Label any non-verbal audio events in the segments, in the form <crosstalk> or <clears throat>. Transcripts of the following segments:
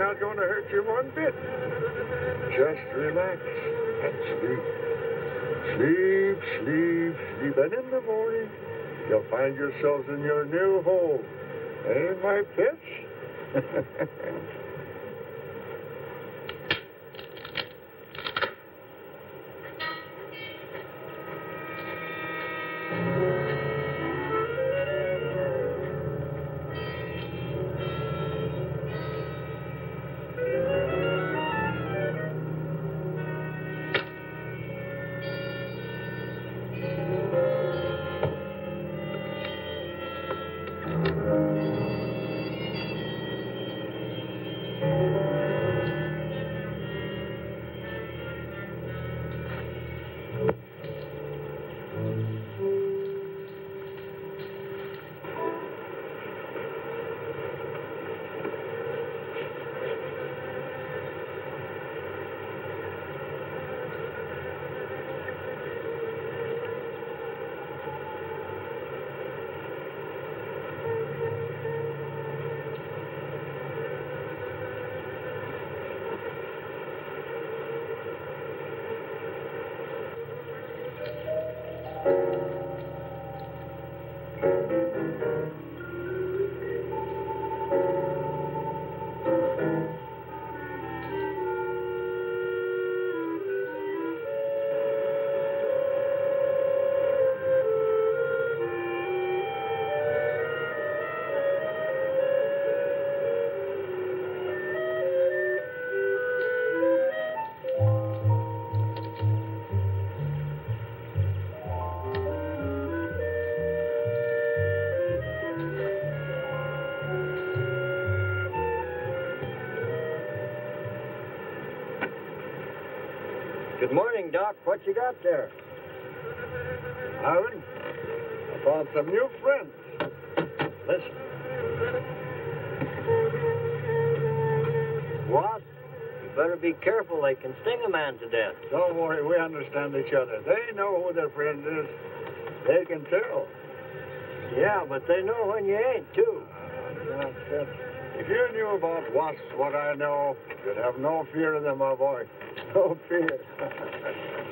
Not going to hurt you one bit. Just relax and sleep. Sleep, sleep, sleep. And in the morning, you'll find yourselves in your new home. Eh, my pets? <laughs> morning, Doc. What you got there? Ivan, I found some new friends. Listen. What? You better be careful. They can sting a man to death. Don't worry, we understand each other. They know who their friend is. They can tell. Yeah, but they know when you ain't, too. Uh, that's. If you knew about wasps what I know, you'd have no fear of them, my boy. <laughs> No fear. <laughs>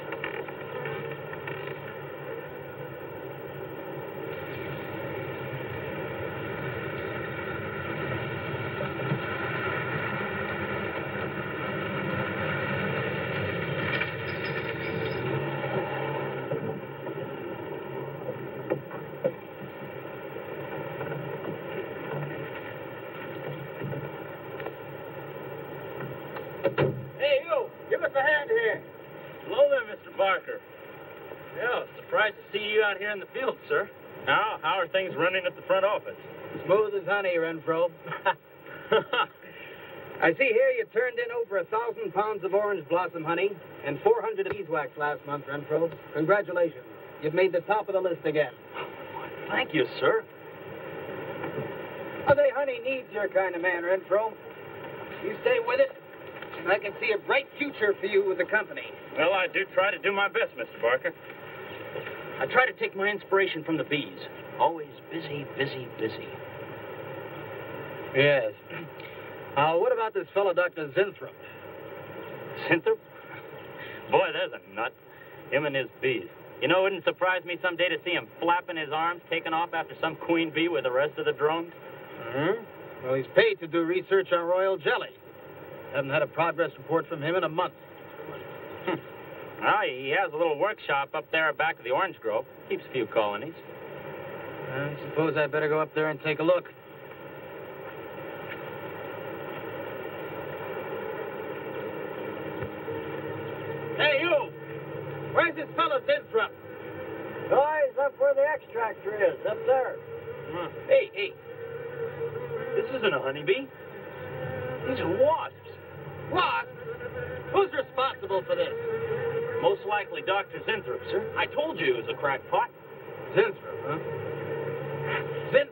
Hey, you! Give us a hand here. Hello there, Mr. Barker. Yeah, surprised to see you out here in the field, sir. Now, how are things running at the front office? Smooth as honey, Renfro. <laughs> I see here you turned in over a thousand pounds of orange blossom honey and 400 of beeswax last month, Renfro. Congratulations. You've made the top of the list again. Thank you, sir. Oh, they honey needs your kind of man, Renfro. You stay with it, and I can see a bright future for you with the company. Well, I do try to do my best, Mr. Barker. I try to take my inspiration from the bees. Always busy, busy, busy. Yes. <clears throat> Uh, what about this fellow, Dr. Zinthrop? Zinthrop? Boy, there's a nut. Him and his bees. You know, it wouldn't surprise me someday to see him flapping his arms, taking off after some queen bee with the rest of the drones. Hmm? Well, he's paid to do research on royal jelly. Haven't had a progress report from him in a month. Well, he has a little workshop up there back of the orange grove. Keeps a few colonies. I suppose I better go up there and take a look. Hey, you! Where's this fellow Zinthrop? Guys, up where the extractor is, up there. Huh. Hey, hey. This isn't a honeybee. These are wasps. What? Who's responsible for this? Most likely Dr. Zinthrop, sir. I told you he was a crackpot. Zinthrop, huh? Zinthrop.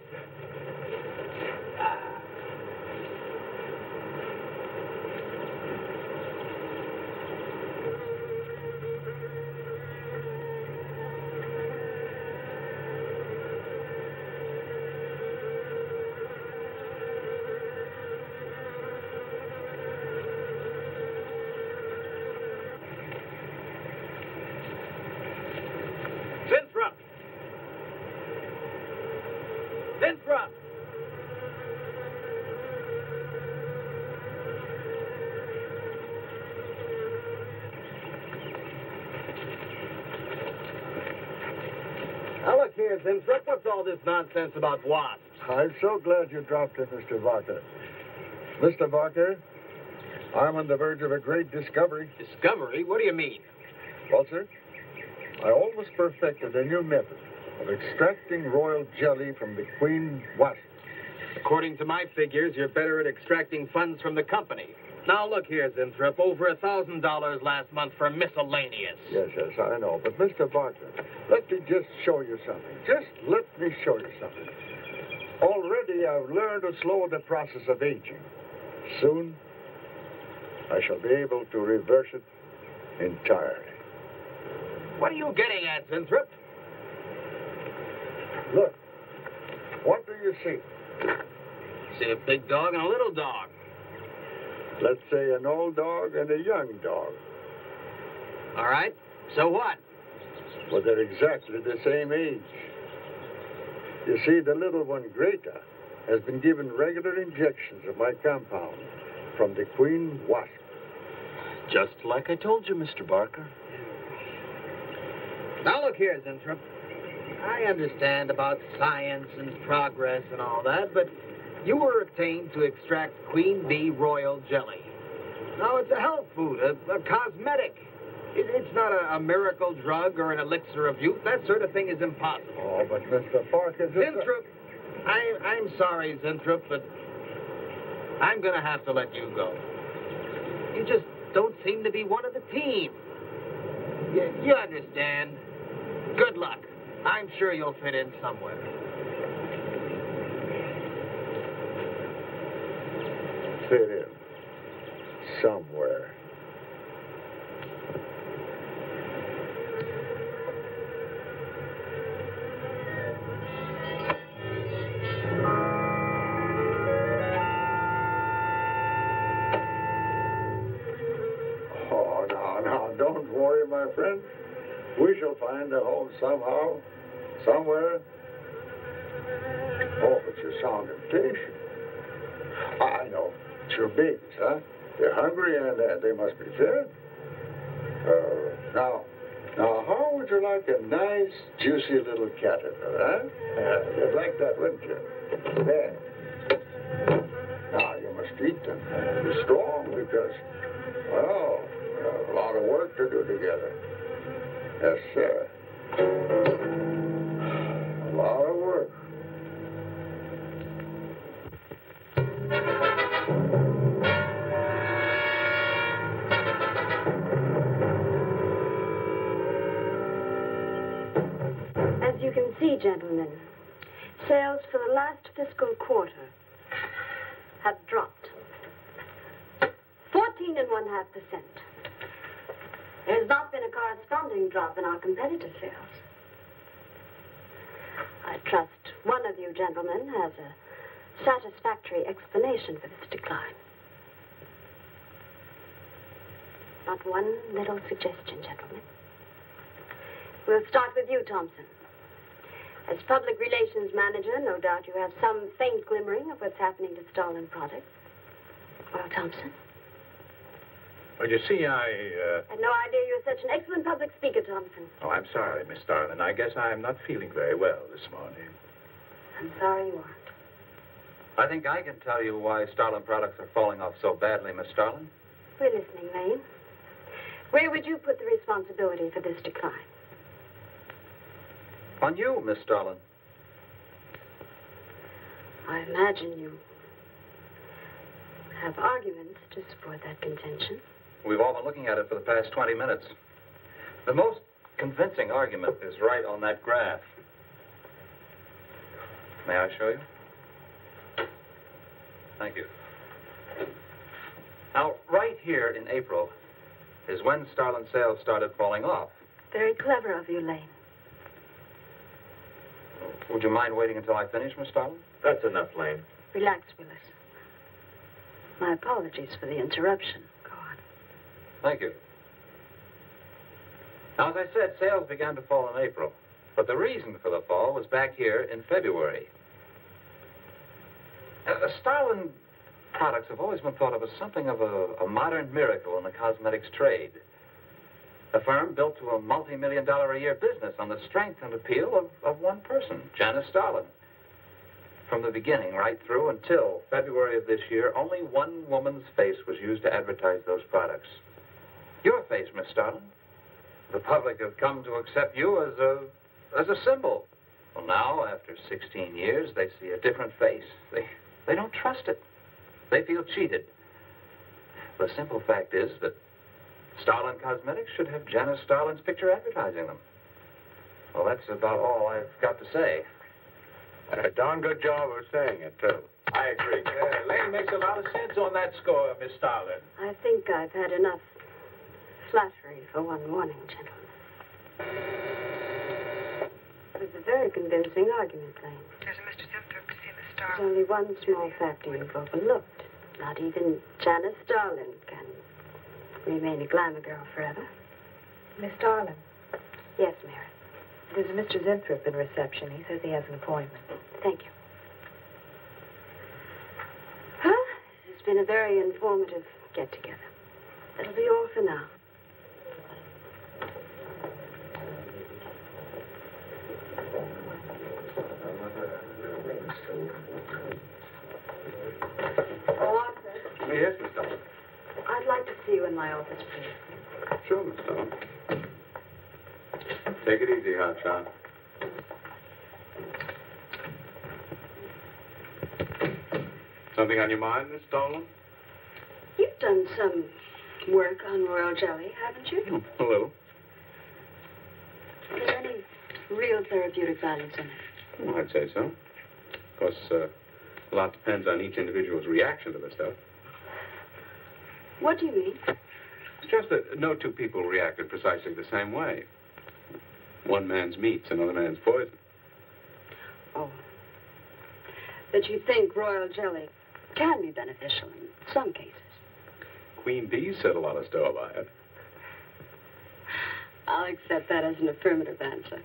Zinthrop! Zinthrop! Look. What's all this nonsense about wasps? I'm so glad you dropped in, Mr. Barker. Mr. Barker, I'm on the verge of a great discovery. Discovery? What do you mean? Well, sir, I almost perfected a new method of extracting royal jelly from the queen wasp. According to my figures, you're better at extracting funds from the company. Now look here, Zinthrop. Over a thousand dollars last month for miscellaneous. Yes, yes, I know. But, Mr. Barker, let me just show you something. Just let me show you something. Already I've learned to slow the process of aging. Soon, I shall be able to reverse it entirely. What are you getting at, Zinthrop? Look, what do you see? See a big dog and a little dog. Let's say an old dog and a young dog. All right. So what? Well, they're exactly the same age. You see, the little one, Greta, has been given regular injections of my compound from the queen wasp. Just like I told you, Mr. Barker. Now look here, Zinthrop. I understand about science and progress and all that, but you were obtained to extract queen bee royal jelly. Now it's a health food, a, a cosmetic. It, it's not a, a miracle drug or an elixir of youth. That sort of thing is impossible. Oh, but Mr. Barker, this... Zinthrop, I, I'm sorry, Zinthrop, but I'm going to have to let you go. You just don't seem to be one of the team. You, you understand. Good luck. I'm sure you'll fit in somewhere. Fit in. Somewhere. Oh, don't worry, my friend. We shall find a home somehow, somewhere. Oh, but you sound impatient. I know. Your babies, huh? They're hungry and uh, they must be fed. Uh, now, now, how would you like a nice, juicy little caterpillar, huh? Uh, you'd like that, wouldn't you? There. Now, you must eat them. Be strong because, well, a lot of work to do together. Yes, sir. A lot of gentlemen, sales for the last fiscal quarter have dropped. 14 and one half percent. There has not been a corresponding drop in our competitor sales. I trust one of you gentlemen has a satisfactory explanation for this decline. Not one little suggestion, gentlemen. We'll start with you, Thompson. As public relations manager, no doubt you have some faint glimmering of what's happening to Starlin products. Well, Thompson, Well, you see, I, uh... I had no idea you were such an excellent public speaker, Thompson. Oh, I'm sorry, Miss Starlin. I guess I'm not feeling very well this morning. I'm sorry you aren't. I think I can tell you why Starlin products are falling off so badly, Miss Starlin. We're listening, Lane. Where would you put the responsibility for this decline? On you, Miss Starlin. I imagine you have arguments to support that contention. We've all been looking at it for the past 20 minutes. The most convincing argument is right on that graph. May I show you? Thank you. Now, right here in April is when Starlin sales started falling off. Very clever of you, Lane. Would you mind waiting until I finish, Miss Starlin? That's enough, Lane. Relax, Willis. My apologies for the interruption. Go on. Thank you. Now, as I said, sales began to fall in April. But the reason for the fall was back here in February. Now, the Starlin products have always been thought of as something of a, a modern miracle in the cosmetics trade. A firm built to a multi-million dollar a year business on the strength and appeal of, of one person, Janice Starlin. From the beginning right through until February of this year, only one woman's face was used to advertise those products. Your face, Miss Starlin. The public have come to accept you as a as a symbol. Well, now, after 16 years, they see a different face. They they don't trust it. They feel cheated. The simple fact is that Starlin Cosmetics should have Janice Starlin's picture advertising them. Well, that's about all I've got to say. And A darn good job of saying it, too. I agree. Yeah, Lane makes a lot of sense on that score, Miss Starlin. I think I've had enough flattery for one morning, gentlemen. It was a very convincing argument, Lane. There's a Mr. Zinthrop to see Miss There's only one small factor you've overlooked. Not even Janice Starlin can remain a glamour girl forever. Miss Starlin. Yes, Mary. There's a Mr. Zinthrop in reception. He says he has an appointment. Thank you. Well, this has been a very informative get-together. That'll be all for now. Oh, Yes, Miss Starlin. I'd like to see you in my office, please. Sure, Miss Starlin. Take it easy, Hotshot. Something on your mind, Miss Starlin? You've done some work on royal jelly, haven't you? A little. Is there any real therapeutic values in it. Well, I'd say so. Of course, uh, a lot depends on each individual's reaction to the stuff. What do you mean? It's just that no two people reacted precisely the same way. One man's meat's another man's poison. Oh. That you think royal jelly can be beneficial in some cases. Queen bees set a lot of store by it. I'll accept that as an affirmative answer.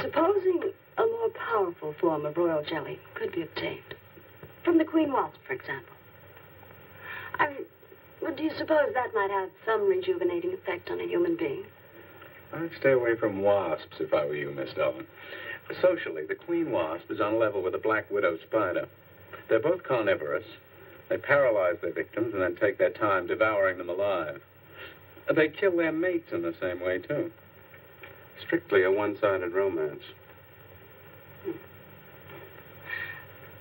Supposing a more powerful form of royal jelly could be obtained. From the queen wasp, for example. I mean, well, do you suppose that might have some rejuvenating effect on a human being? I'd stay away from wasps if I were you, Miss Dolan. Socially, the queen wasp is on a level with the black widow spider. They're both carnivorous. They paralyze their victims and then take their time devouring them alive. They kill their mates in the same way, too. Strictly a one-sided romance. Hmm.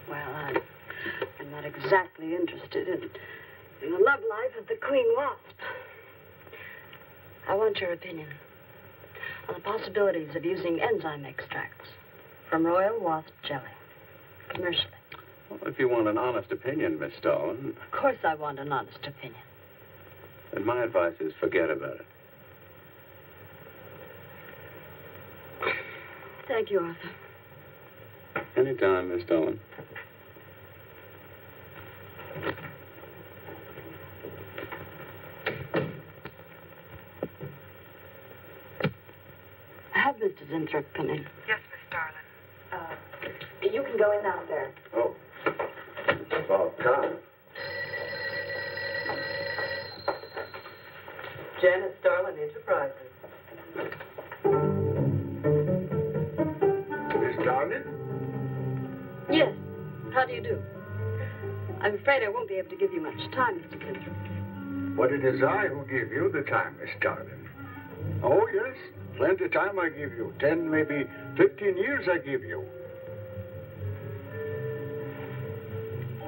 Well, I'm, I'm not exactly interested in, in the love life of the queen wasp. I want your opinion on the possibilities of using enzyme extracts from royal wasp jelly commercially. Well, if you want an honest opinion, Miss Dolan, Of course, I want an honest opinion. then my advice is forget about it. Thank you, Arthur. Anytime, Miss Dolan. Have Mr. Come in. Yes, Miss Starlin. Uh, you can go in now, sir. Oh. It's about time. Janice Starlin Enterprises. Miss Darling? Yes. How do you do? I'm afraid I won't be able to give you much time, Mr. Zinthrop. But it is I who give you the time, Miss Darling. Oh, yes. Plenty of time I give you. Ten, maybe fifteen years I give you.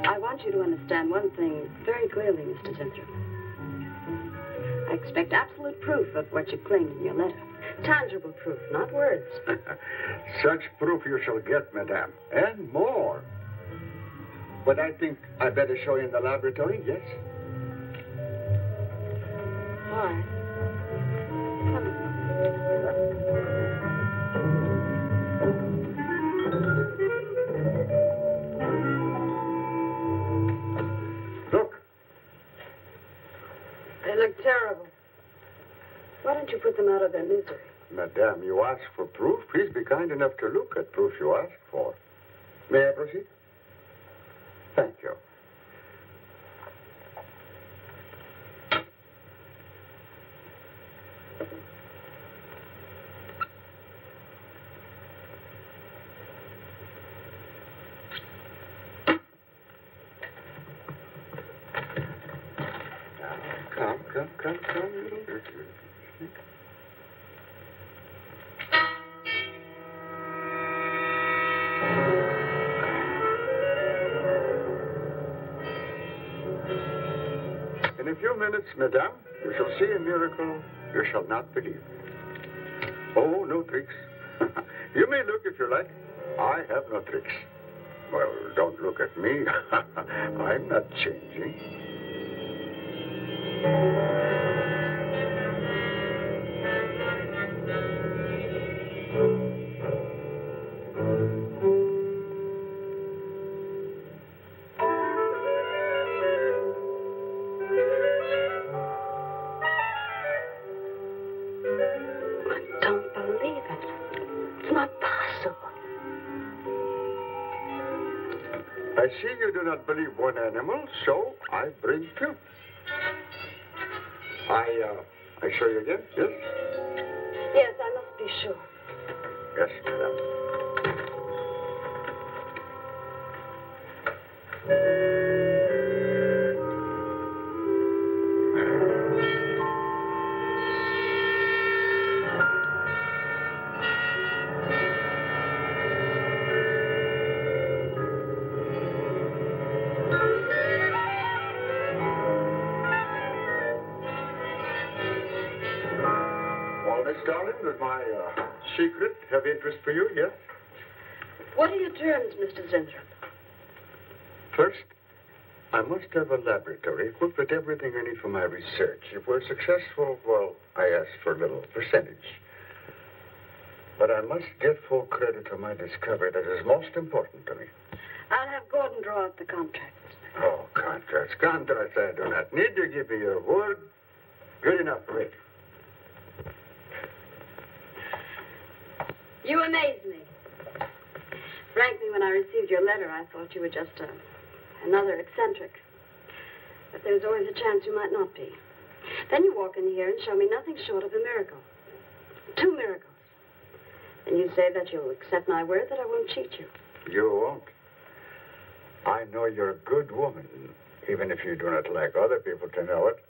I want you to understand one thing very clearly, Mr. Zinthrop. I expect absolute proof of what you claimed in your letter. Tangible proof, not words. <laughs> Such proof you shall get, madame, and more. But I think I better show you in the laboratory, yes? All them out of their misery? madame, you ask for proof. Please be kind enough to look at proof you ask for. May I proceed? Madame, you shall see a miracle you shall not believe. Oh, no tricks. <laughs> you may look if you like. I have no tricks. Well, don't look at me. <laughs> I'm not changing. You again? Yes, secret have interest for you? Yes? What are your terms, Mr. Zinthrop? First, I must have a laboratory equipped with everything I need for my research. If we're successful, well, I ask for a little percentage. But I must get full credit for my discovery. That is most important to me. I'll have Gordon draw up the contracts. Oh, contracts. Contracts I do not need. You give me your word. Good enough for You amaze me. Frankly, when I received your letter, I thought you were just a, another eccentric. But there's always a chance you might not be. Then you walk in here and show me nothing short of a miracle. Two miracles. And you say that you'll accept my word that I won't cheat you. You won't. I know you're a good woman, even if you do not like other people to know it.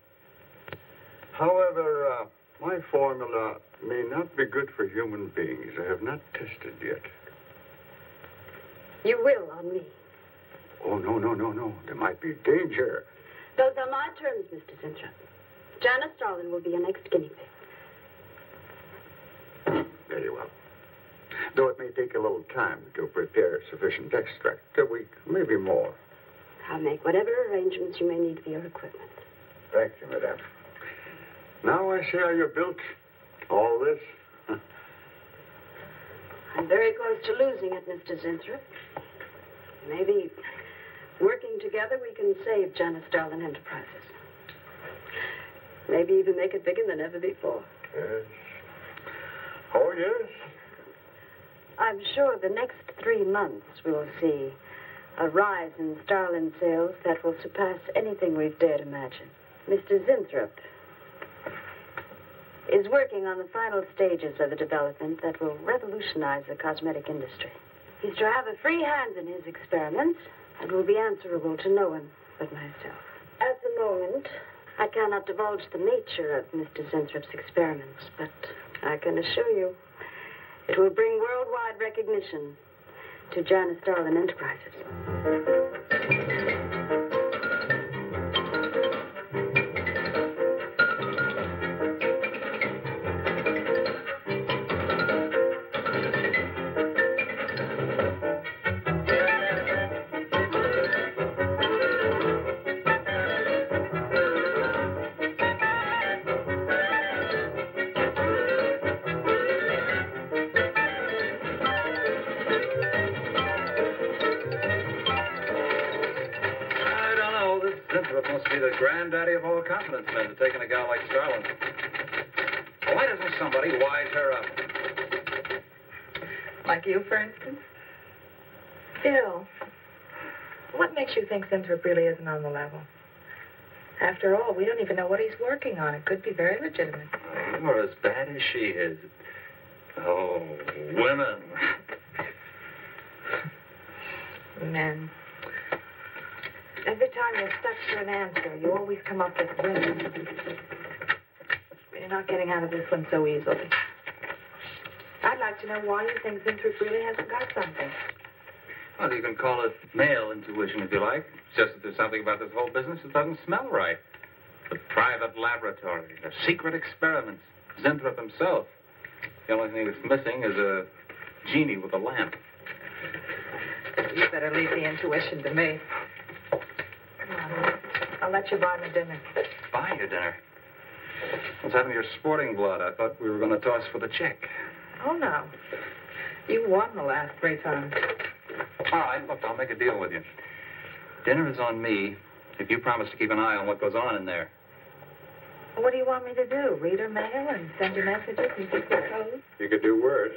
However, uh, my formula may not be good for human beings. I have not tested yet. You will on me. Oh, no, no, no, no. There might be danger. Those are my terms, Mr. Zinthrop. Janice Starlin will be your next guinea pig. Very well. Though it may take a little time to prepare sufficient extract, a week, maybe more. I'll make whatever arrangements you may need for your equipment. Thank you, madame. Now I see how you're built. All this. <laughs> I'm very close to losing it, Mr. Zinthrop. Maybe working together we can save Janice Starlin Enterprises. Maybe even make it bigger than ever before. Yes. Oh, yes. I'm sure the next three months we'll see a rise in Starlin sales that will surpass anything we've dared imagine. Mr. Zinthrop is working on the final stages of a development that will revolutionize the cosmetic industry. He's to have a free hand in his experiments and will be answerable to no one but myself. At the moment, I cannot divulge the nature of Mr. Zinthrop's experiments, but I can assure you it will bring worldwide recognition to Janice Starlin Enterprises. Taking a gal like Starlin. Why doesn't somebody wise her up? Like you, for instance? Bill, what makes you think Zinthrop really isn't on the level? After all, we don't even know what he's working on. It could be very legitimate. You're as bad as she is. Oh, women. <laughs> Men. Every time you're stuck for an answer, you always come up with women. You're not getting out of this one so easily. I'd like to know why you think Zinthrop really hasn't got something. Well, you can call it male intuition if you like. It's just that there's something about this whole business that doesn't smell right. The private laboratory, the secret experiments, Zinthrop himself. The only thing that's missing is a genie with a lamp. You better leave the intuition to me. I'll let you buy me dinner. Buy you dinner. What's happened to your sporting blood? I thought we were going to toss for the check. Oh, no. You won the last three times. All right, look, I'll make a deal with you. Dinner is on me if you promise to keep an eye on what goes on in there. What do you want me to do? Read her mail and send her messages and keep her code? You could do worse.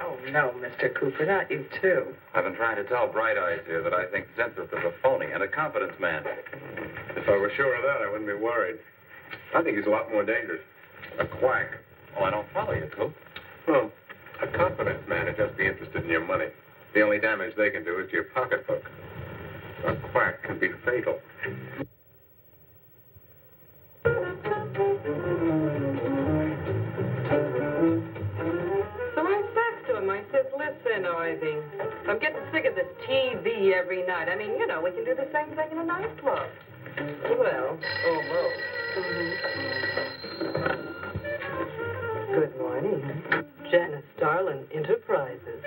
Oh, no, Mr. Cooper, not you, too. I've been trying to tell Bright Eyes here that I think Zinthrop is a phony and a confidence man. If I were sure of that, I wouldn't be worried. I think he's a lot more dangerous. A quack. Oh, I don't follow you, Coop. Well, a confidence man would just be interested in your money. The only damage they can do is to your pocketbook. A quack can be fatal. Ivy, I'm getting sick of this TV every night. I mean, you know, we can do the same thing in a nightclub. Well, almost. Mm-hmm. Good morning. Janice Starlin, Enterprises.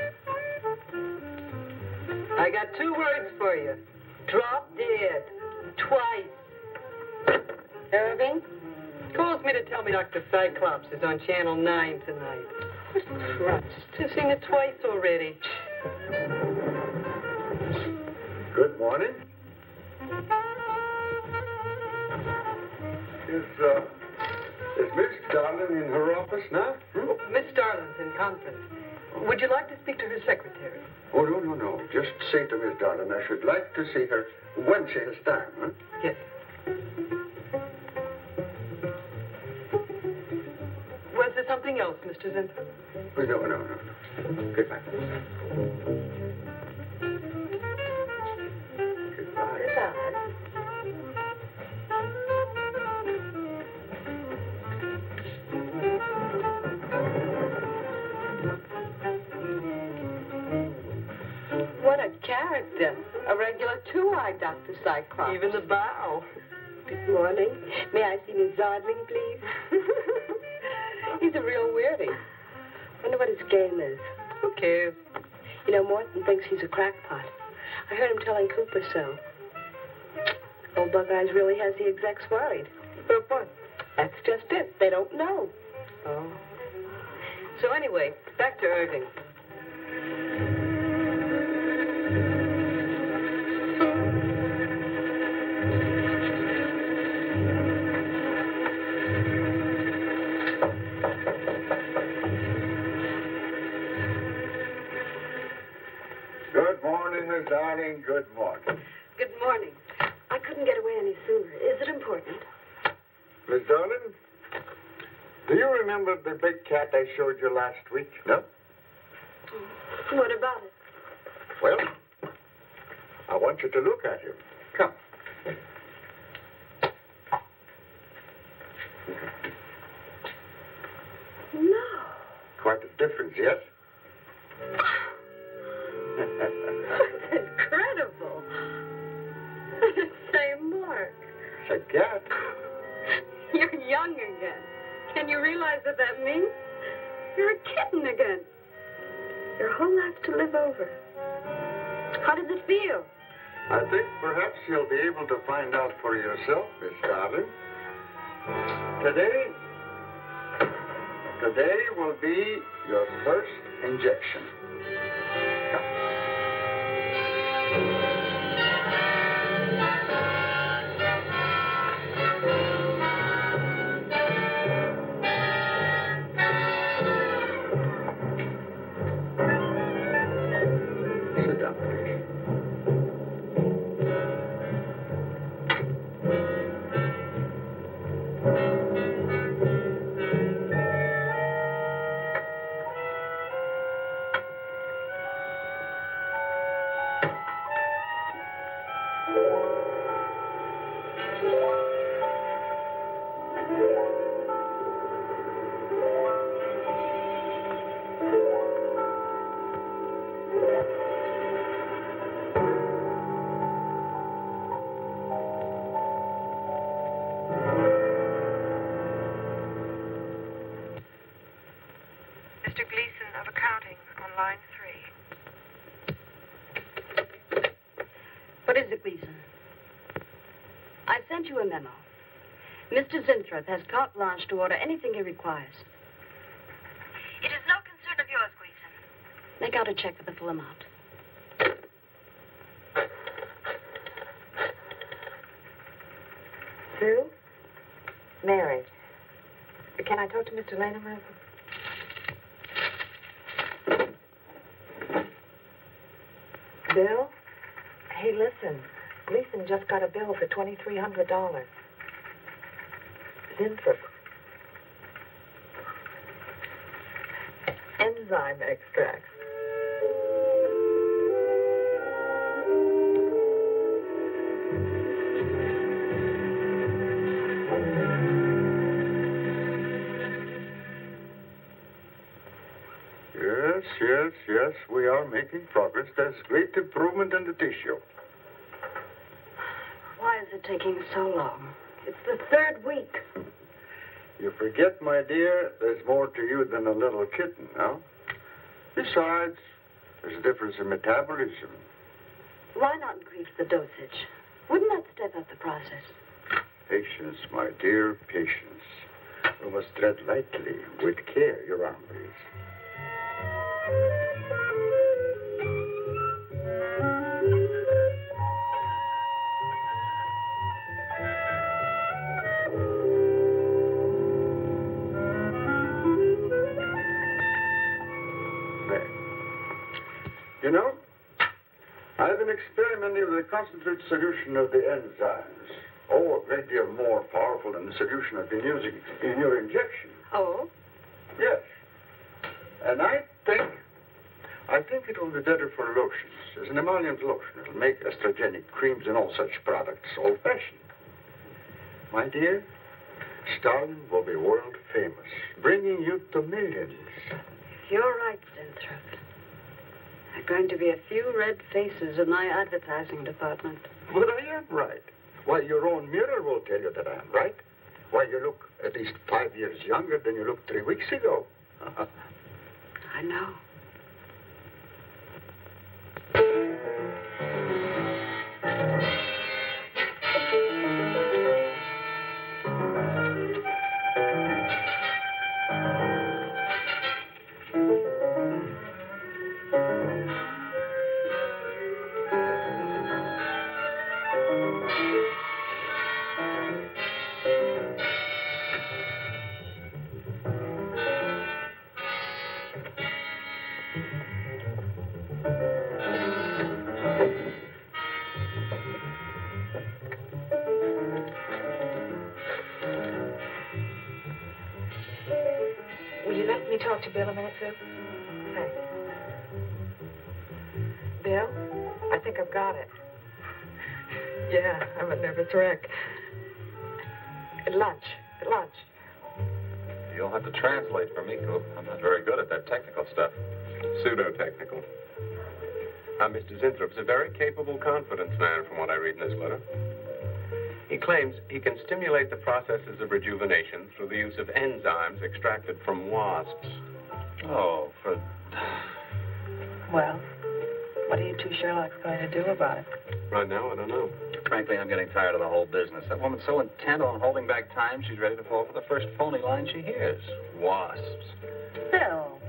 I got two words for you. Drop dead. Twice. Irving? Calls me to tell me Dr. Cyclops is on Channel 9 tonight. Christ, I've seen it twice already. Good morning. Is, uh, is Miss Darlin in her office now? Hmm? Oh, Miss Starlin's in conference. Would you like to speak to her secretary? Oh, no, no, no. Just say to Miss Darlin I should like to see her when she has time, huh? Yes. Was there something else, Mr. Zinthrop? Oh, no, no, no, no. Goodbye. Goodbye. What a character. A regular two-eyed Dr. Cyclops. Even the bow. Good morning. May I see Miss Zodling, please? <laughs> He's a real weirdie. Wonder what his game is. Who cares? You know, Morton thinks he's a crackpot. I heard him telling Cooper so. Old Buckeyes really has the execs worried. But what? That's just it. They don't know. Oh. So anyway, back to Irving. Good morning, Miss Darling. Good morning. Good morning. I couldn't get away any sooner. Is it important? Miss Darlin, do you remember the big cat I showed you last week? No? Mm. What about it? Well, I want you to look at him. Come. No. Quite a difference, yes? Ah. Cat. <laughs> you're young again. Can you realize what that means? You're a kitten again. Your whole life to live over. How does it feel? I think perhaps you'll be able to find out for yourself, Miss Darling. Today, today will be your first injection. Mr. Zinthrop has carte blanche to order anything he requires. It is no concern of yours, Gleason. Make out a check for the full amount. Sue? Mary. Can I talk to Mr. Lanham? Bill? Hey, listen. Gleason just got a bill for $2,300. Zinthrop. Enzyme extracts. Yes, yes, yes, we are making progress. There's great improvement in the tissue. Why is it taking so long? It's the third week. You forget, my dear, there's more to you than a little kitten, no? Besides, there's a difference in metabolism. Why not increase the dosage? Wouldn't that step up the process? Patience, my dear, patience. We must tread lightly, with care, your arm, concentrated solution of the enzymes. Oh, a great deal more powerful than the solution I've been using in your injection. Oh? Yes. And I think, I think it will be better for lotions. As an emollient lotion, it'll make estrogenic creams and all such products old-fashioned. My dear, Starlin will be world famous, bringing you to millions. You're right, Zinthrop. There are going to be a few red faces in my advertising department. But I am right. Why, your own mirror will tell you that I am right. Why, you look at least five years younger than you looked three weeks ago. <laughs> I know. Wreck. At lunch. At lunch. You'll have to translate for me, Coop. I'm not very good at that technical stuff. Pseudo-technical. Now, Mr. Zinthrop's a very capable confidence man, from what I read in this letter. He claims he can stimulate the processes of rejuvenation through the use of enzymes extracted from wasps. Oh, for... Well, what are you two Sherlocks going to do about it? Right now, I don't know. Frankly, I'm getting tired of the whole business. That woman's so intent on holding back time, she's ready to fall for the first phony line she hears. Wasps. Phil.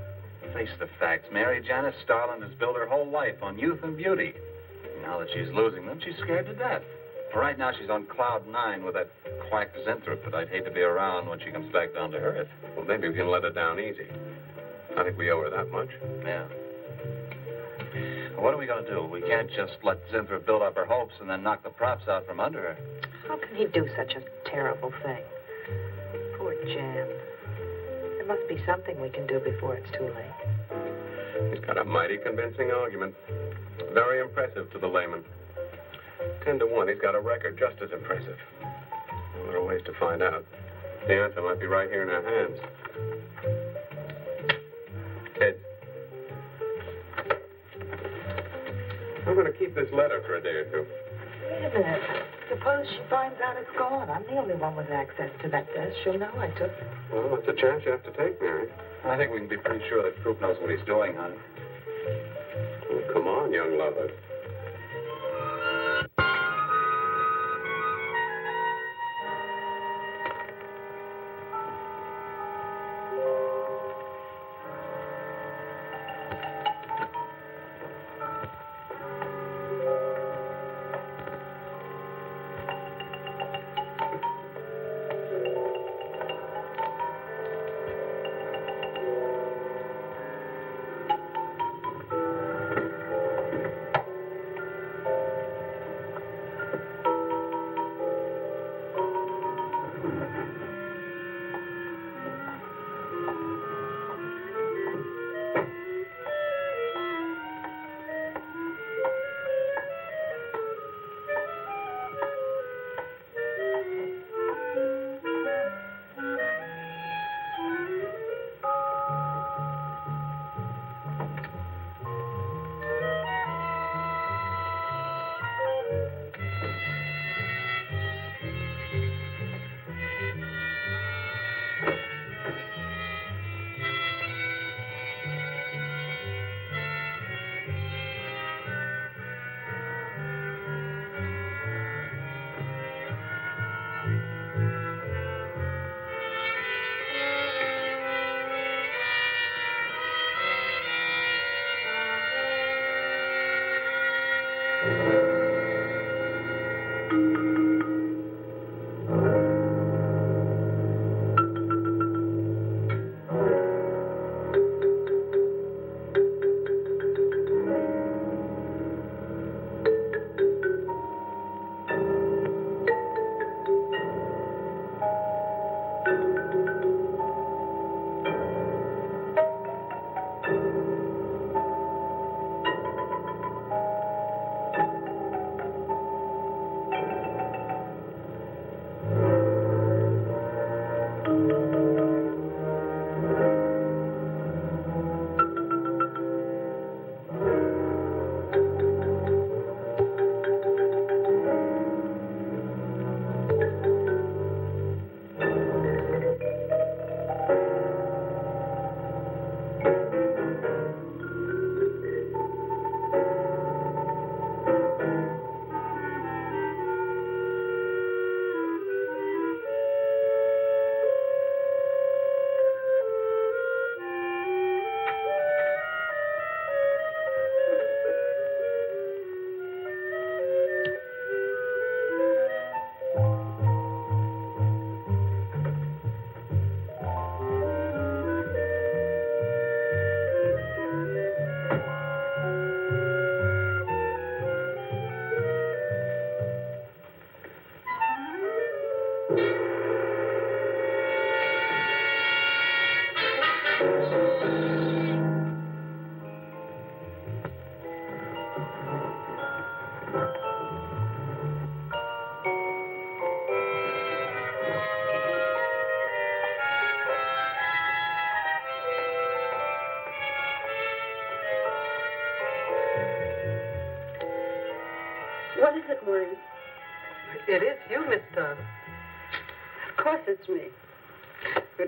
Face the facts. Mary Janice Starlin has built her whole life on youth and beauty. Now that she's losing them, she's scared to death. Right now, she's on cloud nine with that quack Zinthrop that I'd hate to be around when she comes back down to earth. Well, maybe we can let her down easy. I think we owe her that much. Yeah. Well, what are we going to do? We can't just let Zinthrop build up her hopes and then knock the props out from under her. How can he do such a terrible thing? Poor Jan. There must be something we can do before it's too late. He's got a mighty convincing argument. Very impressive to the layman. Ten to one, he's got a record just as impressive. There are ways to find out. The answer might be right here in our hands. Ed. I'm going to keep this letter for a day or two. Wait a minute. Suppose she finds out it's gone. I'm the only one with access to that desk. She'll know I took it. Well, it's a chance you have to take, Mary. I think we can be pretty sure that Coop knows what he's doing, honey. Well, come on, young lover.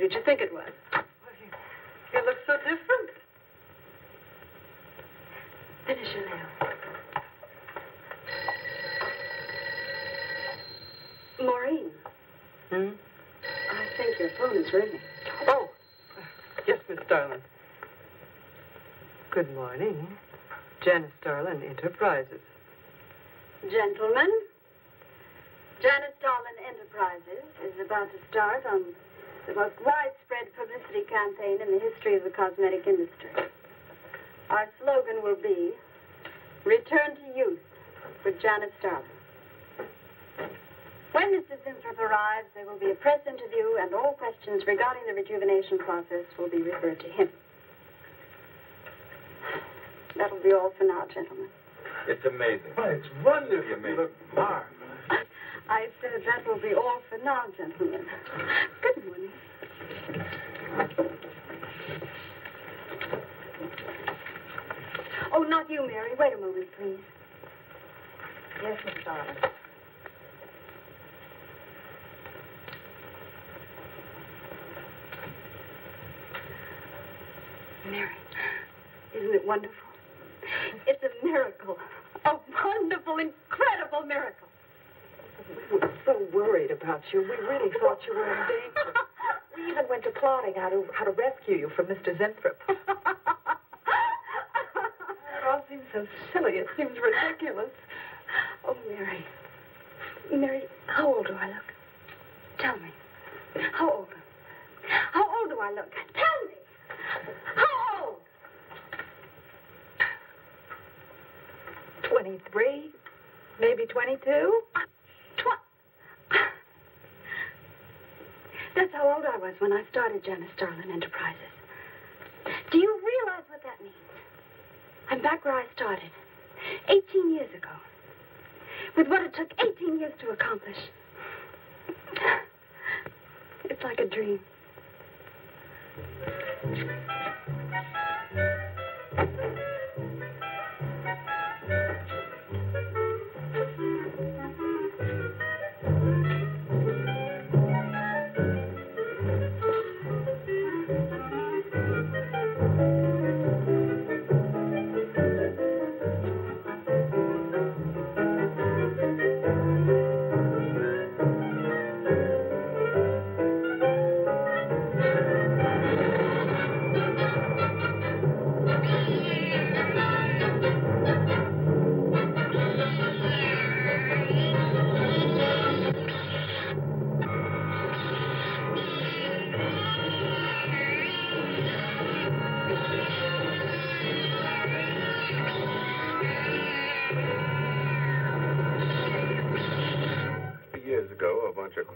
Did you think it was? You look so different. Finish your nails. Maureen, Hmm? I think your phone is ringing. Oh, yes, Miss Starlin. Good morning. Janice Starlin Enterprises. gentlemen, Janice Starlin Enterprises is about to start on the most widespread publicity campaign in the history of the cosmetic industry. Our slogan will be Return to Youth with Janice Starlin. When Mr. Zinthrop arrives, there will be a press interview, and all questions regarding the rejuvenation process will be referred to him. That'll be all for now, gentlemen. It's amazing. Oh, it's wonderful. You look marvelous. I said that will be all for now, gentlemen. Good morning. Oh, not you, Mary. Wait a moment, please. Yes, Miss Starlin. Mary, isn't it wonderful? It's a miracle. A wonderful, incredible miracle. We were so worried about you. We really thought you were in danger. We even went to plotting how to how to rescue you from Mr. Zinthrop. <laughs> Oh, it all seems so silly. It seems ridiculous. Oh, Mary. Mary, how old do I look? Tell me. How old? How old do I look? Tell me. How old? 23, maybe 22. That's how old I was when I started Janice Starlin Enterprises. Do you realize what that means? I'm back where I started, 18 years ago, with what it took 18 years to accomplish. It's like a dream.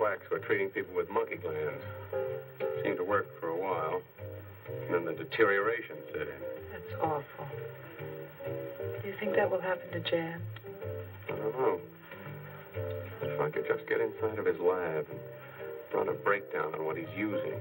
Quacks were treating people with monkey glands. Seemed to work for a while. And then the deterioration set in. That's awful. Do you think that will happen to Jan? I don't know. If I could just get inside of his lab and run a breakdown on what he's using.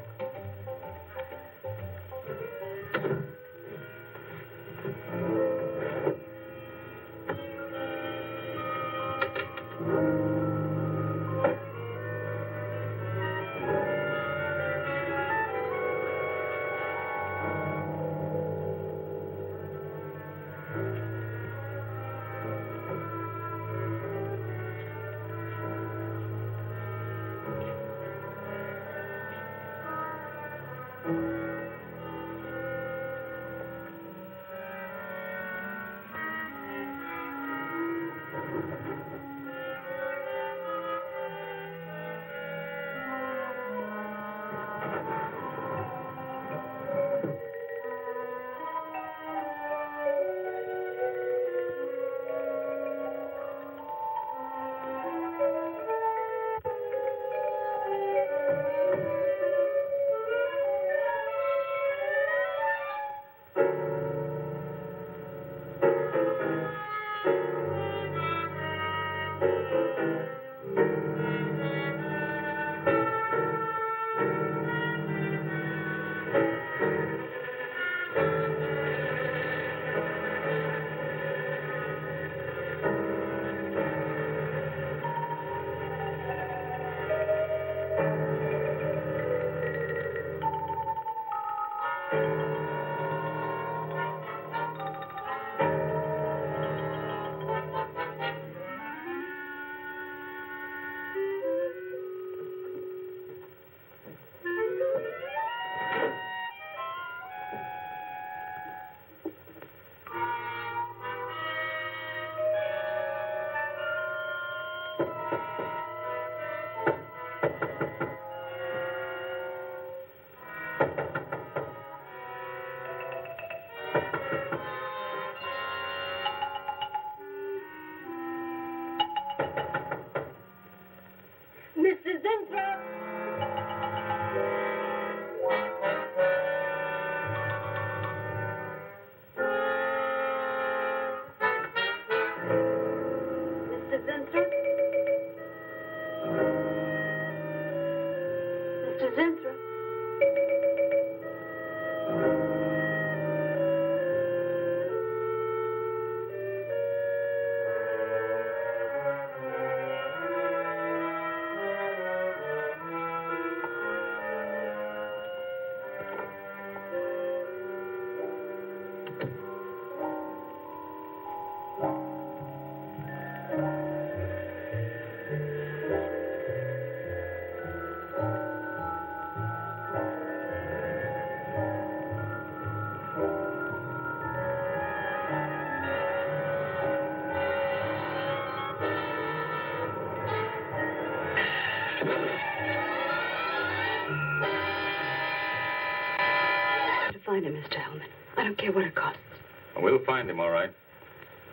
Find him, all right.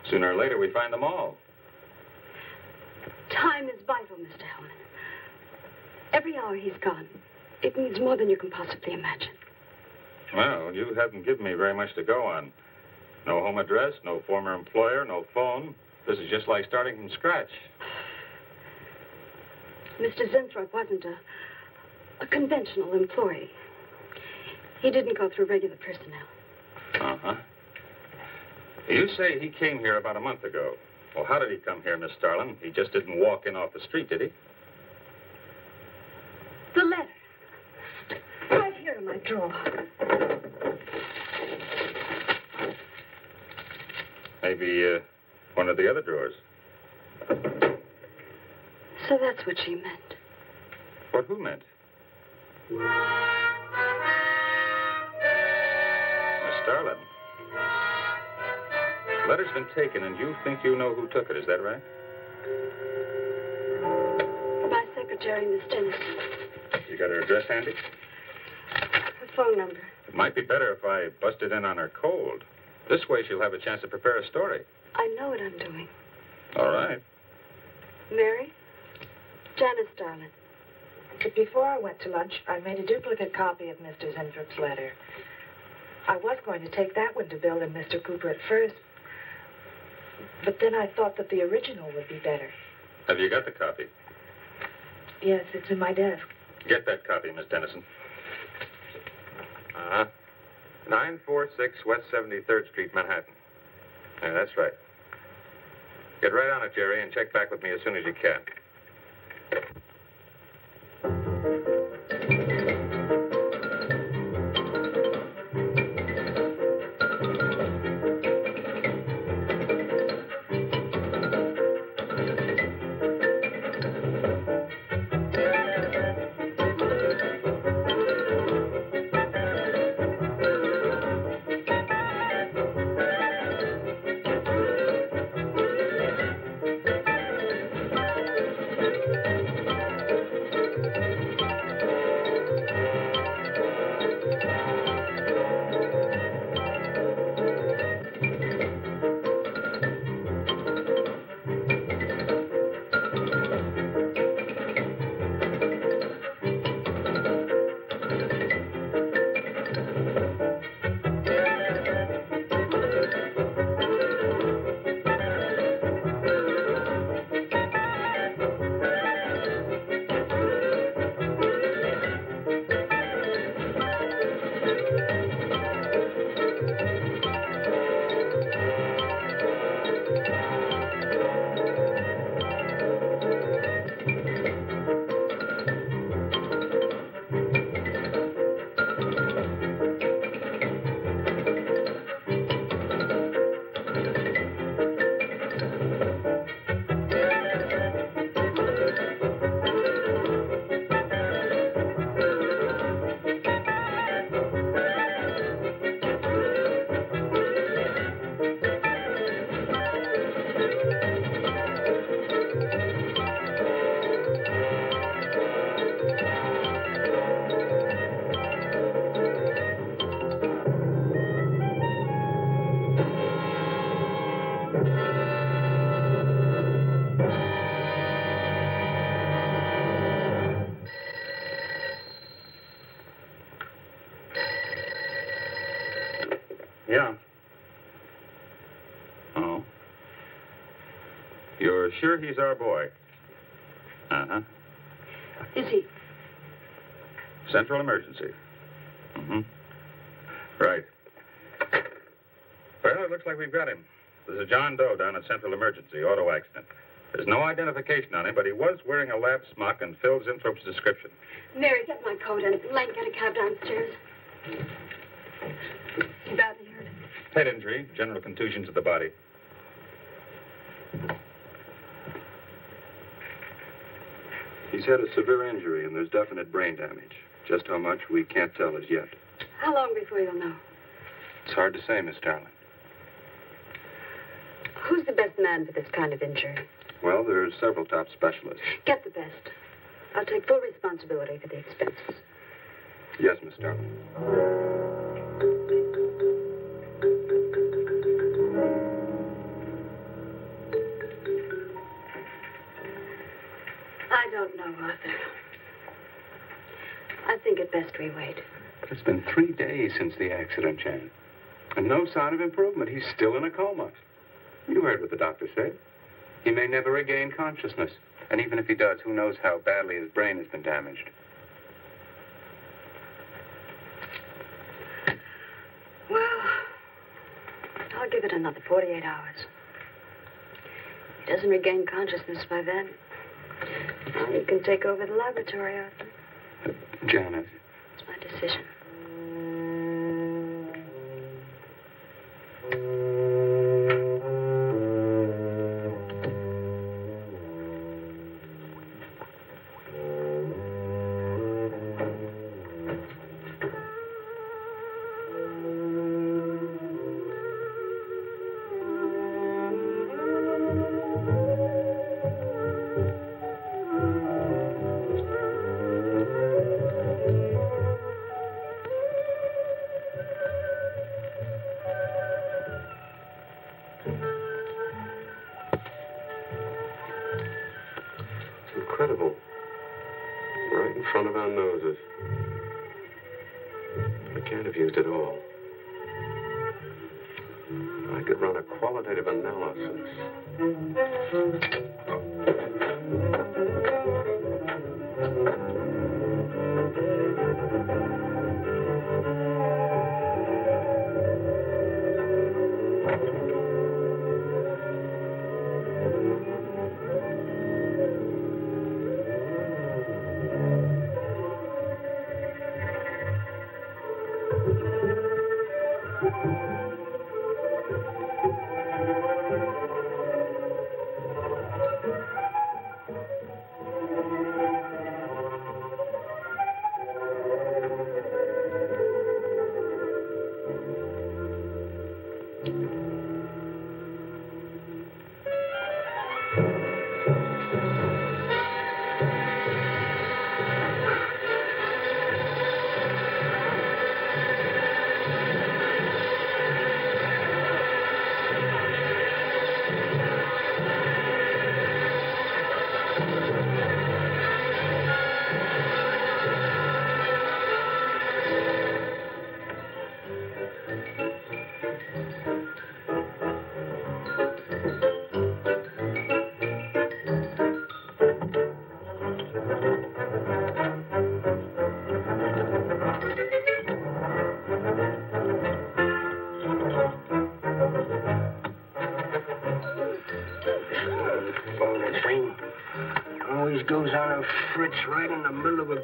Sooner or later, we find them all. Time is vital, Mr. Hellman. Every hour he's gone, it means more than you can possibly imagine. Well, you haven't given me very much to go on. No home address, no former employer, no phone. This is just like starting from scratch. Mr. Zinthrop wasn't a, a conventional employee. He didn't go through regular personnel. You say he came here about a month ago. Well, how did he come here, Miss Starlin? He just didn't walk in off the street, did he? The letter. Right here in my drawer. Maybe uh, one of the other drawers. So that's what she meant. What who meant? Miss Starlin. The letter's been taken, and you think you know who took it. Is that right? My secretary, Miss Dennison. You got her address handy? Her phone number. It might be better if I busted in on her cold. This way she'll have a chance to prepare a story. I know what I'm doing. All right. Mary? Janice Starlin. But before I went to lunch, I made a duplicate copy of Mr. Zinthrop's letter. I was going to take that one to Bill and Mr. Cooper at first, but then I thought that the original would be better. Have you got the copy? Yes, it's in my desk. Get that copy, Miss Dennison. Uh-huh. 946 West 73rd Street, Manhattan. Yeah, that's right. Get right on it, Jerry, and check back with me as soon as you can. Sure he's our boy? Uh-huh. Is he? Central emergency. Mm-hmm. Right. Well, it looks like we've got him. There's a John Doe down at Central Emergency, auto accident. There's no identification on him, but he was wearing a lab smock and Phil Zinthrop's description. Mary, get my coat and Len, get a cab downstairs. He badly hurt. Head injury, general contusions of the body. He's had a severe injury and there's definite brain damage. Just how much, we can't tell as yet. How long before you'll know? It's hard to say, Miss Starlin. Who's the best man for this kind of injury? Well, there are several top specialists. Get the best. I'll take full responsibility for the expenses. Yes, Miss Starlin. Arthur. I think it best we wait. But it's been three days since the accident, Jan. And no sign of improvement. He's still in a coma. You heard what the doctor said. He may never regain consciousness. And even if he does, who knows how badly his brain has been damaged. Well, I'll give it another 48 hours. He doesn't regain consciousness by then. You can take over the laboratory, Arthur. Janet, It's my decision.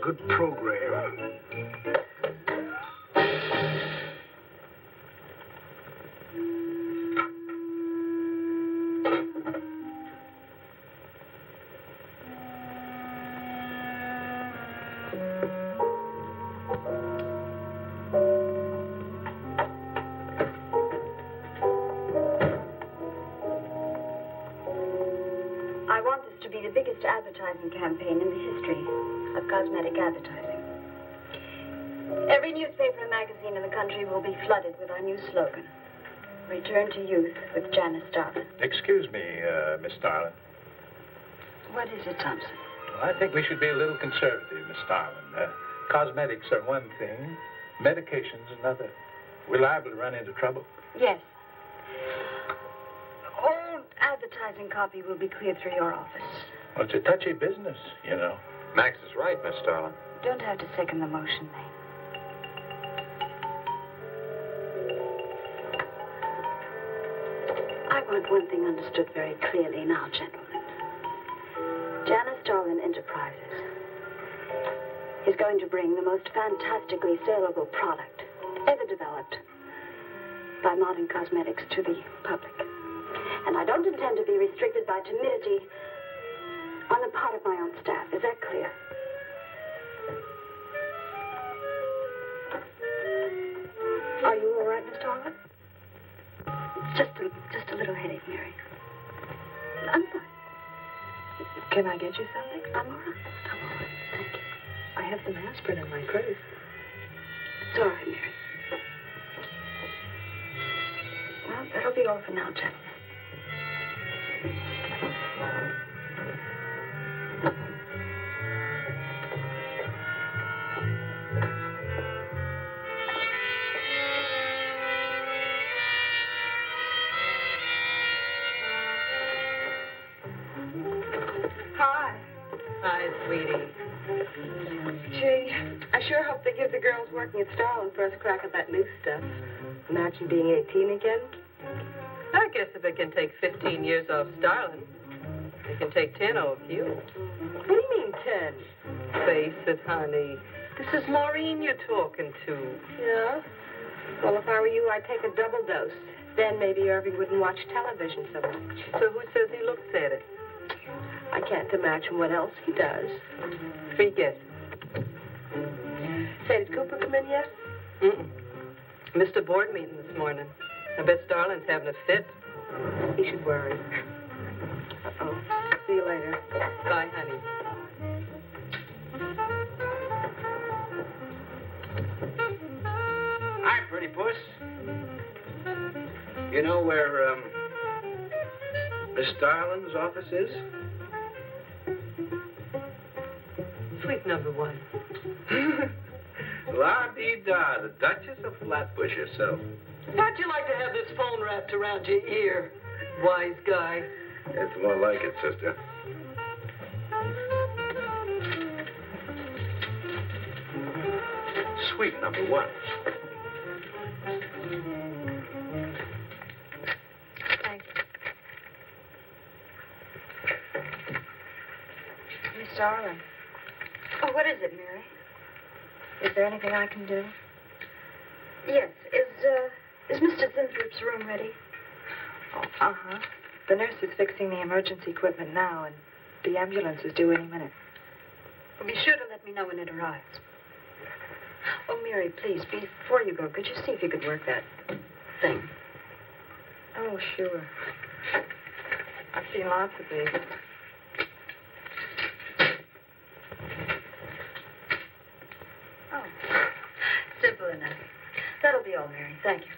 Good program. Advertising. Every newspaper and magazine in the country will be flooded with our new slogan Return to Youth with Janice Starlin. Excuse me, uh, Miss Starlin. What is it, Thompson? Well, I think we should be a little conservative, Miss Starlin. Uh, cosmetics are one thing, medications another. We're liable to run into trouble. Yes. All advertising copy will be cleared through your office. Well, it's a touchy business, you know. Max is right, Miss Starlin. Don't have to second the motion, Lane. I want one thing understood very clearly now, gentlemen. Janice Starlin Enterprises is going to bring the most fantastically saleable product ever developed by modern cosmetics to the public. And I don't intend to be restricted by timidity on the part of my own staff. Is that clear? Are you all right, Miss Starlin? Just a, just a little headache, Mary. I'm fine. Can I get you something? I'm all right. I'm all right. Thank you. I have some aspirin in my purse. It's all right, Mary. Well, that'll be all for now, gentlemen. Working at Starlin first crack at that new stuff. Imagine being 18 again. I guess if it can take 15 years off Starlin, it can take 10 off you. What do you mean 10? Face it, honey. This is Maureen you're talking to. Yeah? Well, if I were you, I'd take a double dose. Then maybe Irving wouldn't watch television so much. So who says he looks at it? I can't imagine what else he does. Forget it. Say, did Cooper come in yet? Mm-mm. Missed a board meeting this morning. I bet Starlin's having a fit. He should worry. Uh-oh. See you later. Bye, honey. Hi, pretty puss. You know where, um, Miss Starlin's office is? Suite number one. <laughs> La-dee-da, the Duchess of Flatbush herself. How'd you like to have this phone wrapped around your ear, wise guy? It's more like it, sister. Suite number one. Thank you. Miss Starlin, Oh, what is it, Mary? Is there anything I can do? Yes. Is, uh, is Mr. Zinthrop's room ready? Oh, uh-huh. The nurse is fixing the emergency equipment now, and the ambulance is due any minute. Well, be sure to let me know when it arrives. Oh, Mary, please, before you go, could you see if you could work that thing? Oh, sure. I've seen lots of these. Simple enough. That'll be all, Mary. Thank you.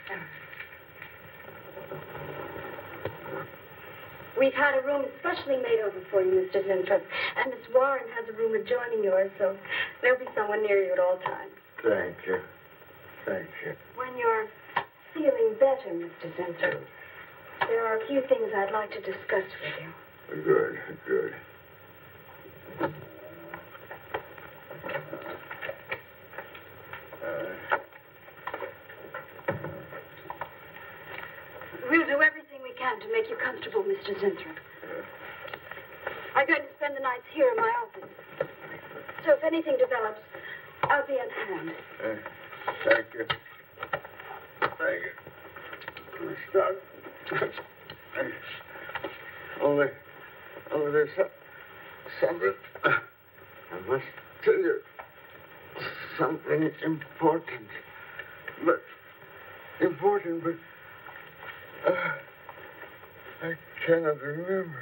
We've had a room especially made over for you, Mr. Zinthrop. And Miss Warren has a room adjoining yours, so there'll be someone near you at all times. Thank you. Thank you. When you're feeling better, Mr. Zinthrop, there are a few things I'd like to discuss with you. Good, good. Uh, We'll do everything we can to make you comfortable, Mr. Zinthrop. I'm going to spend the nights here in my office. So if anything develops, I'll be on hand. uh, thank you. Thank you. Start. only, only there's some, something. I must tell you something important. But important, but uh, I cannot remember.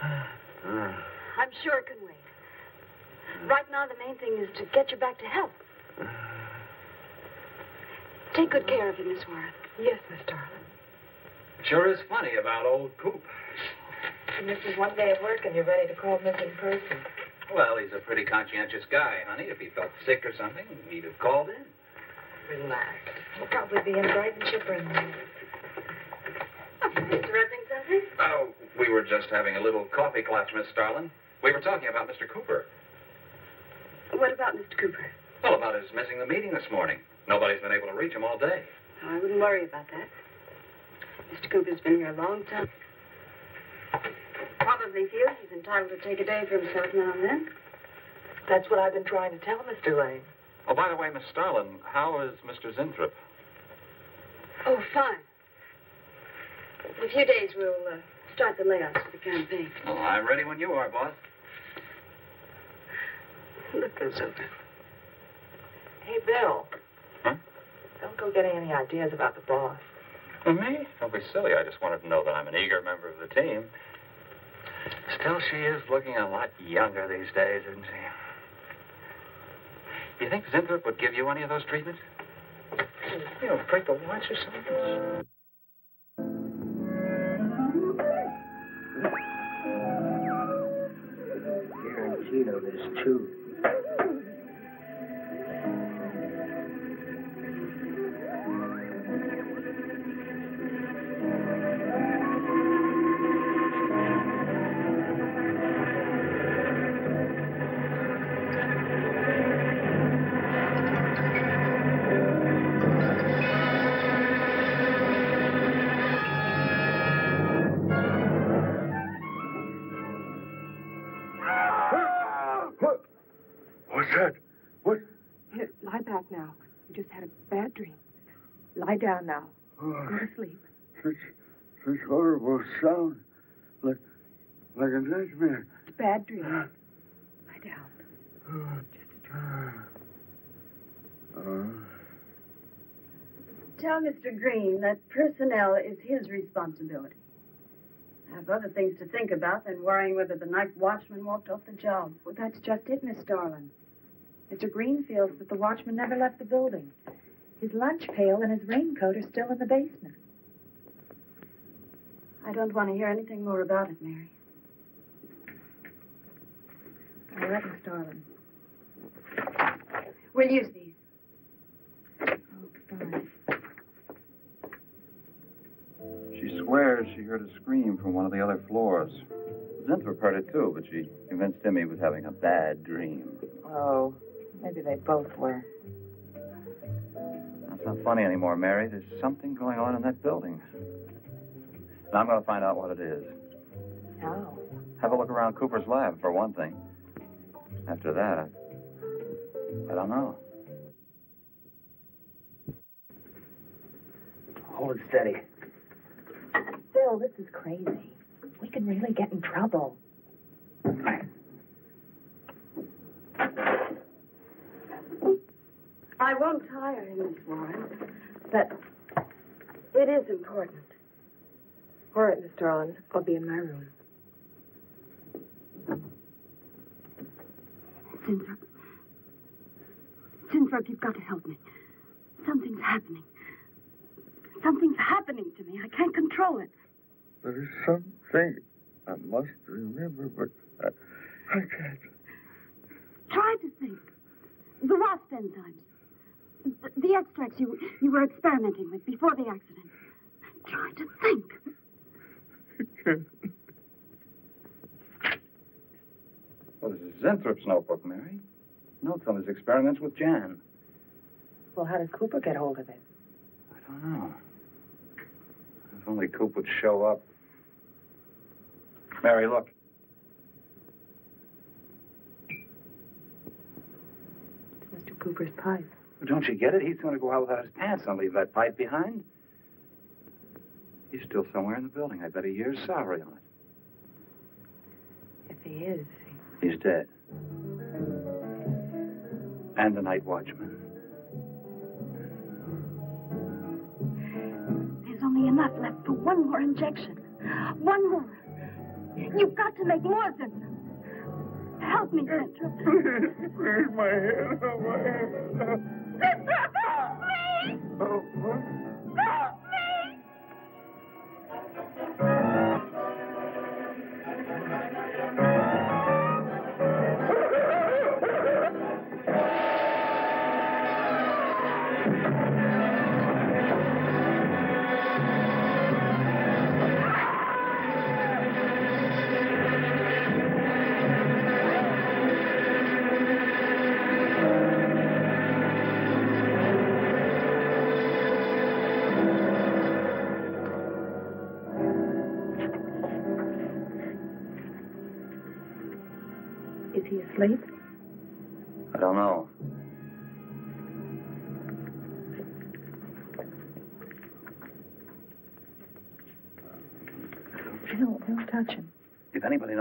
Uh, <sighs> I'm sure it can wait. Right now, the main thing is to get you back to health. Take good care of him, Miss Warren. Yes, Miss Starlin. Sure is funny about old Coop. This is one day of work, and you're ready to call missing person. Well, he's a pretty conscientious guy, honey. If he felt sick or something, he'd have called in. Relax. He'll probably be in Brighton chipper in the morning. Interrupting something? Oh, we were just having a little coffee clutch, Miss Starlin. We were talking about Mr. Cooper. What about Mr. Cooper? Well, about his missing the meeting this morning. Nobody's been able to reach him all day. Oh, I wouldn't worry about that. Mr. Cooper's been here a long time. Probably feels he's entitled to take a day for himself now and then. That's what I've been trying to tell Mr. Lane. Oh, by the way, Miss Starlin, how is Mr. Zinthrop? Oh, fine. In a few days, we'll uh, start the layouts for the campaign. Oh, I'm ready when you are, boss. Look goes over. Hey, Bill. Huh? Don't go getting any ideas about the boss. Well, me? Don't be silly. I just wanted to know that I'm an eager member of the team. Still, she is looking a lot younger these days, isn't she? You think Zinthrop would give you any of those treatments? You know, break the watch or something? Of this, too. Now. Oh, Go to sleep. such, such horrible sound. Like, like a nightmare. It's a bad dream. Lie down. Just a dream. Uh, Tell Mr. Green that personnel is his responsibility. I have other things to think about than worrying whether the night watchman walked off the job. Well, that's just it, Miss Starlin. Mr. Green feels that the watchman never left the building. His lunch pail and his raincoat are still in the basement. I don't want to hear anything more about it, Mary. All right, Miss Starlin. We'll use these. Oh, fine. She swears she heard a scream from one of the other floors. Zinthrop heard it too, but she convinced him he was having a bad dream. Oh, maybe they both were. That's not funny anymore, Mary. There's something going on in that building. Now I'm going to find out what it is. How? Have a look around Cooper's lab, for one thing. After that, I, I don't know. Hold it steady. Phil, this is crazy. We could really get in trouble. I won't tire him, Miss Warren, but it is important. All right, Miss Starlin. I'll be in my room. Zinthrop. Zinthrop, you've got to help me. Something's happening. Something's happening to me. I can't control it. there is something I must remember, but I, I can't. Try to think. The wasp enzymes. The, the extracts you, you were experimenting with before the accident. Try to think. <laughs> Well, this is Zinthrop's notebook, Mary. Notes on his experiments with Jan. Well, how did Cooper get hold of it? I don't know. If only Coop would show up. Mary, look. It's Mr. Cooper's pipe. Don't you get it? He's going to go out without his pants and leave that pipe behind. He's still somewhere in the building. I bet a year's salary on it. If he is, He's dead. And the night watchman. There's only enough left for one more injection. One more. You've got to make more, Zinthrop. Help me, Zinthrop. Please, please, my head, my head. Me! <laughs> Oh, what?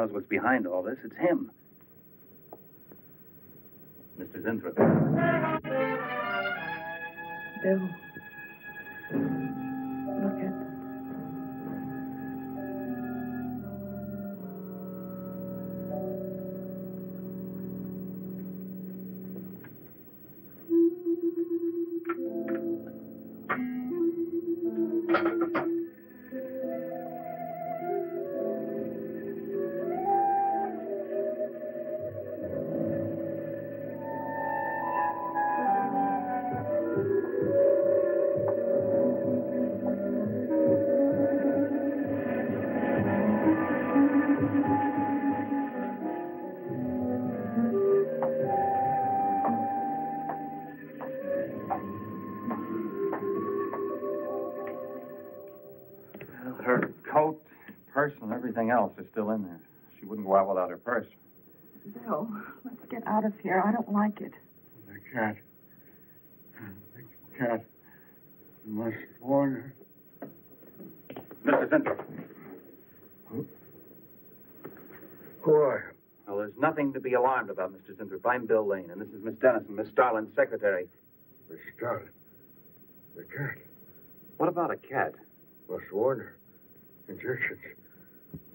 Knows what's behind all this, it's him. Everything else is still in there. She wouldn't go out without her purse. Bill, let's get out of here. I don't like it. The cat. The cat. You must warn her. Mr. Zinthrop. Who are you? Well, there's nothing to be alarmed about, Mr. Zinthrop. I'm Bill Lane, and this is Miss Dennison, Miss Starlin's secretary. Miss Starlin. The cat. What about a cat? Must warn her.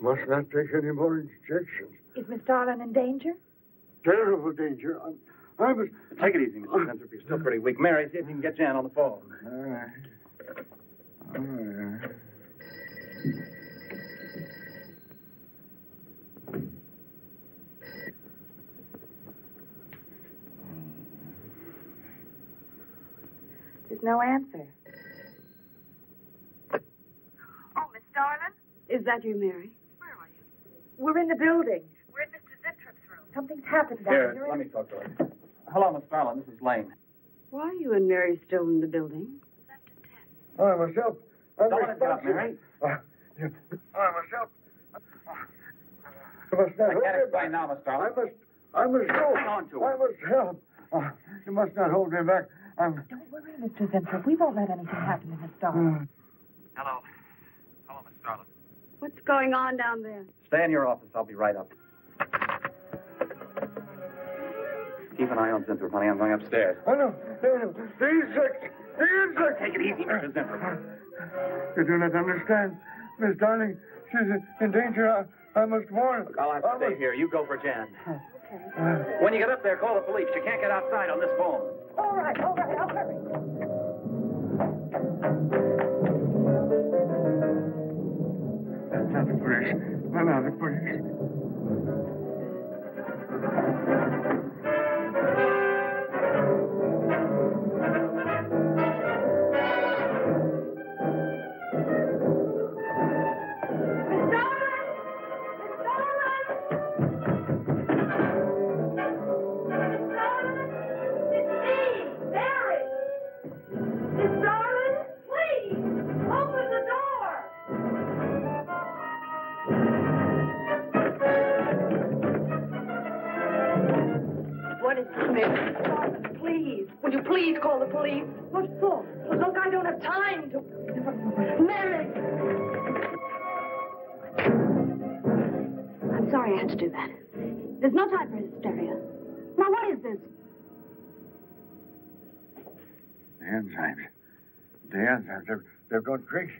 Injections. Must not take any more injections. Is Miss Starlin in danger? Terrible danger. I'm, I was. Take it easy, Mr. Zinthrop. You're still pretty weak. Mary, see if you can get Jan on the phone. All right. All right. There's no answer. Oh, Miss Starlin? Is that you, Mary? We're in the building. We're in Mr. Zinthrop's room. Something's happened down Here, here. let me talk to her. Hello, Miss Starlin. This is Lane. Why are you and Mary still in the building? I must help. I Don't must let up, stop. Mary. Uh, you- I must help. You must not I can't explain now, Miss I must. I must go. Hang on to I must help. Uh, you must not hold me back. I'm. Don't worry, Mr. Zinthrop. We won't let anything happen to Miss Starlin. Hello. Hello, Miss Starlin. What's going on down there? Stay in your office. I'll be right up. Keep an eye on Zinthrop, honey. I'm going upstairs. Oh no, no, no. The insect. The insect. Take it easy, Mr. Zinthrop. You do not understand, Miss Darling. She's in- in danger. I, I must warn. Look, I'll have to I stay must- here. You go for Jan. Uh, When you get up there, call the police. You can't get outside on this phone. All right, all right, I'll hurry. That's not the police. No, Mary? Please. Will you please call the police? What for? Look, I don't have time to. Mary! I'm sorry I had to do that. There's no time for hysteria. Now, what is this? The enzymes. The enzymes. They're, they're going crazy.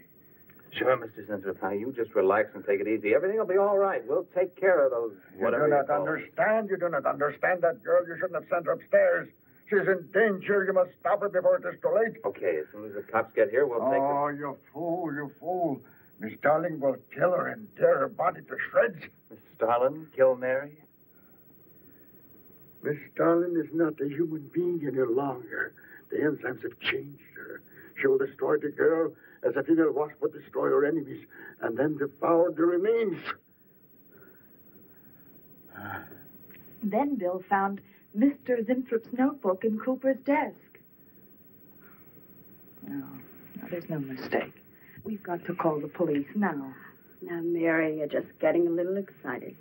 Sure, Mr. Honey. You just relax and take it easy. Everything will be all right. We'll take care of those. You do not them. understand. You do not understand that girl. You shouldn't have sent her upstairs. She's in danger. You must stop her before it is too late. Okay, as soon as the cops get here, we'll take her. Oh, you fool, you fool. Miss Darling will kill her and tear her body to shreds. Miss Starlin, kill Mary. Miss Darling is not a human being any longer. The enzymes have changed her. She will destroy the girl as a female wasp would destroy her enemies and then devour the remains. Then Bill found Mr. Zinthrop's notebook in Cooper's desk. Oh, no, no, there's no mistake. We've got to call the police now. Now, Mary, you're just getting a little excited.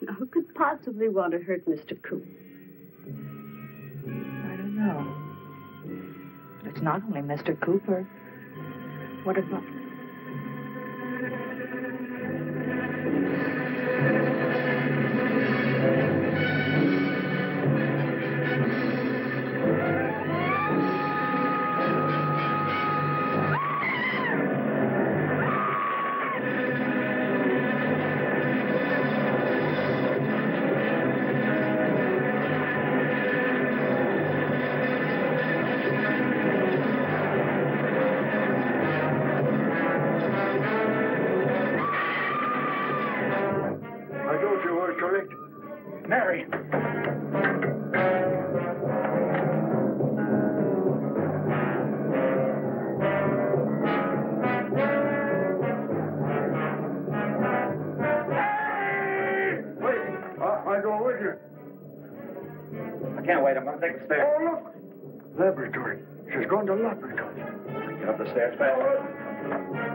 Now, who could possibly want to hurt Mr. Cooper? I don't know. But it's not only Mr. Cooper. What about. I She's going to laboratory. Get up the stairs fast.